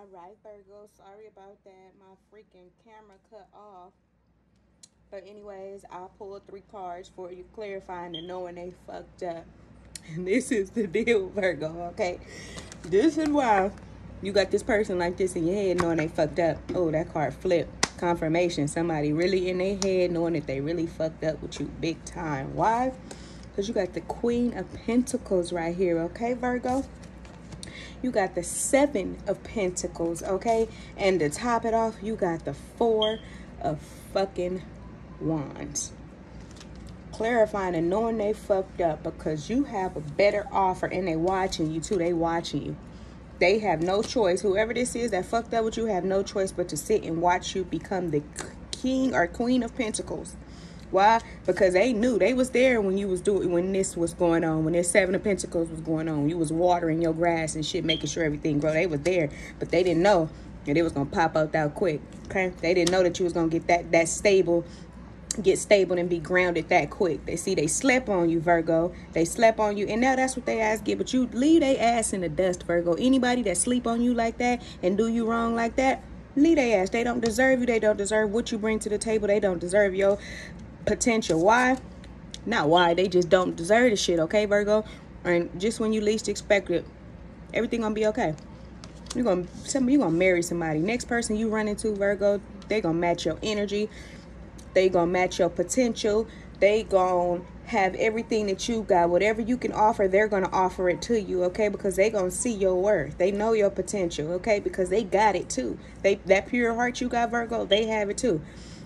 All right, Virgo. Sorry about that. My freaking camera cut off. But anyways, I pulled three cards for you, clarifying and knowing they fucked up. And this is the deal, Virgo, okay? This is why you got this person like this in your head knowing they fucked up. Oh, that card flipped. Confirmation. Somebody really in their head knowing that they really fucked up with you big time. Why? Because you got the Queen of Pentacles right here, okay, Virgo? You got the Seven of Pentacles, okay? And to top it off, you got the Four of fucking Wands. Clarifying and knowing they fucked up because you have a better offer and they watching you too. They watching you. They have no choice. Whoever this is that fucked up with you have no choice but to sit and watch you become the king or queen of pentacles. Why? Because they knew they was there when you was doing when this was going on, when this seven of pentacles was going on. You was watering your grass and shit, making sure everything grow. They was there, but they didn't know that it was gonna pop out that quick. Okay, they didn't know that you was gonna get that that stable get stable and be grounded that quick. They see they slept on you, Virgo. They slept on you. And now that's what they ass get. But you leave they ass in the dust, Virgo. Anybody that sleep on you like that and do you wrong like that, leave they ass. They don't deserve you. They don't deserve what you bring to the table. They don't deserve your potential. Why? Not why. They just don't deserve the shit, okay, Virgo? And just when you least expect it, everything gonna be okay. You're gonna some you're gonna marry somebody. Next person you run into, Virgo, they gonna match your energy they gonna match your potential. They gonna have everything that you got. Whatever you can offer, they're gonna offer it to you, okay? Because they gonna see your worth. They know your potential, okay? Because they got it too. They that pure heart you got, Virgo, they have it too.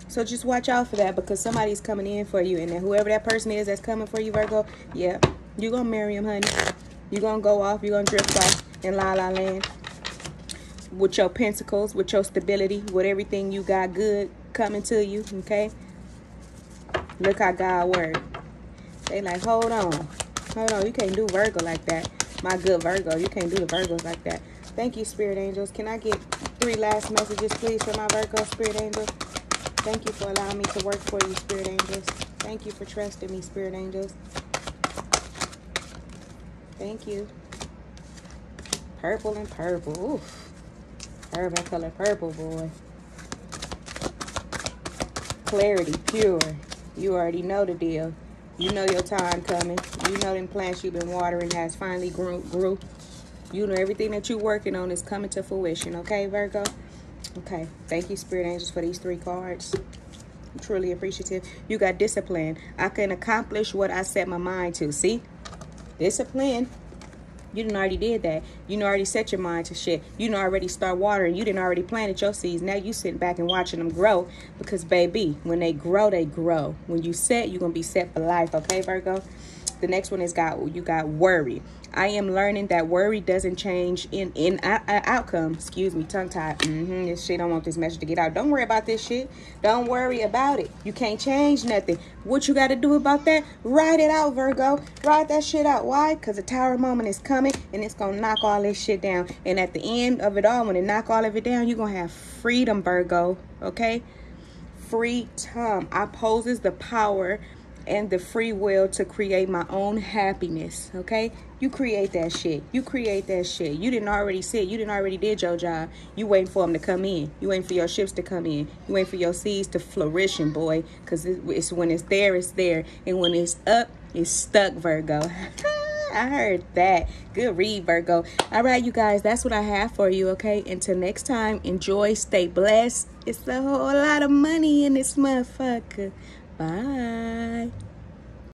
So just watch out for that because somebody's coming in for you. And then whoever that person is that's coming for you, Virgo, yeah, you're gonna marry him, honey. You're gonna go off, You're gonna drift off in La La Land with your pentacles, with your stability, with everything you got good coming to you, okay? Look how God work. They like, hold on. Hold on, you can't do Virgo like that. My good Virgo, you can't do the Virgos like that. Thank you, Spirit Angels. Can I get three last messages, please, for my Virgo, Spirit Angels? Thank you for allowing me to work for you, Spirit Angels. Thank you for trusting me, Spirit Angels. Thank you. Purple and purple. Oof. Urban color purple, boy clarity, pure. You already know the deal. You know your time coming. You know them plants you've been watering has finally grew. grew. You know everything that you're working on is coming to fruition. Okay, Virgo? Okay. Thank you, Spirit Angels, for these three cards. I'm truly appreciative. You got discipline. I can accomplish what I set my mind to. See? Discipline. You didn't already did that. You didn't already set your mind to shit. You didn't already start watering. You didn't already planted your seeds. Now you sitting back and watching them grow because, baby, when they grow, they grow. When you set, you're going to be set for life. Okay, Virgo? The next one is got you got worry. I am learning that worry doesn't change in in uh, uh, outcome. Excuse me, tongue tied. Mm-hmm. This shit. I want this message to get out. Don't worry about this shit. Don't worry about it. You can't change nothing. What you got to do about that? Write it out, Virgo. Write that shit out. Why? Because the tower moment is coming and it's gonna knock all this shit down. And at the end of it all, when it knock all of it down, you're gonna have freedom, Virgo. Okay. Freedom. I poses the power and the free will to create my own happiness okay you create that shit you create that shit you didn't already sit you didn't already did your job you waiting for them to come in you waiting for your ships to come in you waiting for your seeds to flourish and boy because it's when it's there it's there and when it's up it's stuck virgo I heard that. Good read, Virgo. All right, you guys, that's what I have for you, okay? Until next time, enjoy, stay blessed. It's a whole lot of money in this motherfucker. Bye.